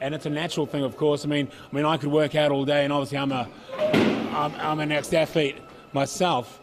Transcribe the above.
and it's a natural thing, of course. I mean, I mean, I could work out all day, and obviously, I'm a, I'm, I'm an ex-athlete myself.